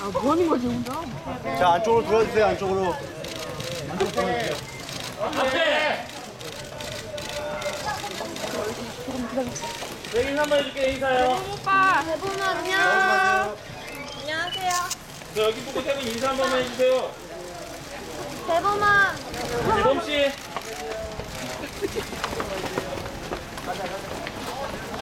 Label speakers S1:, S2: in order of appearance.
S1: 아, 뭐 하는 거지, 혼자?
S2: 자, 안쪽으로 들어주세요, 안쪽으로.
S3: 내일 한번 해줄게 인사요.
S1: 오빠. 대본 안녕.
S2: 안녕하세요.
S3: 저 여기 보고 태분 인사 한 번만 해주세요. 대범아. 이범 씨.